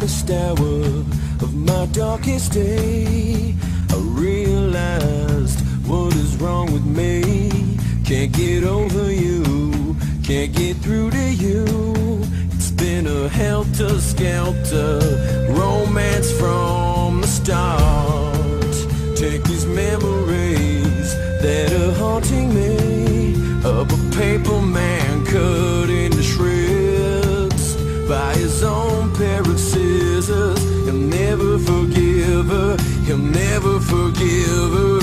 brightest hour of my darkest day, I realized what is wrong with me. Can't get over you, can't get through to you. It's been a helter skelter romance her, he'll never forgive her.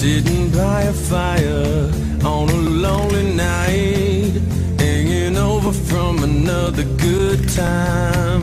Sitting by a fire on a lonely night, hanging over from another good time